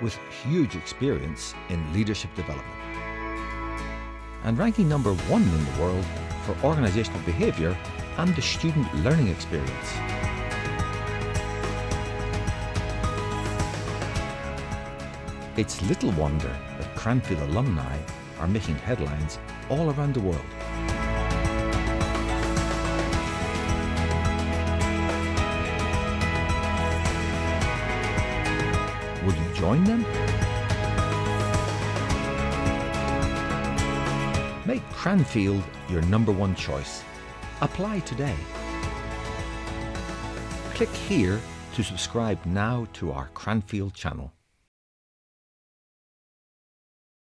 with huge experience in leadership development. And ranking number one in the world for organisational behaviour and the student learning experience. It's little wonder that Cranfield alumni are making headlines all around the world. Would you join them? Make Cranfield your number one choice. Apply today. Click here to subscribe now to our Cranfield channel.